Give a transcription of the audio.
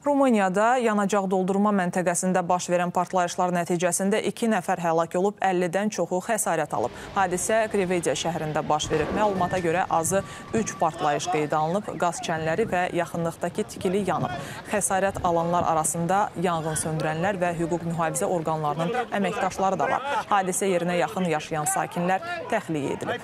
Rumuniyada yanacaq doldurma məntəqəsində baş verən partlayışlar nəticəsində 2 nəfər həlak olub, 50-dən çoxu xəsarət alıb. Hadisə Krivediya şəhərində baş verib. Məlumata görə azı 3 partlayış qeydə alınıb, qaz çənləri və yaxınlıqdakı tikili yanıb. Xəsarət alanlar arasında yanğın söndürənlər və hüquq mühafizə orqanlarının əməkdaşları da var. Hadisə yerinə yaxın yaşayan sakinlər təxliyə edilib.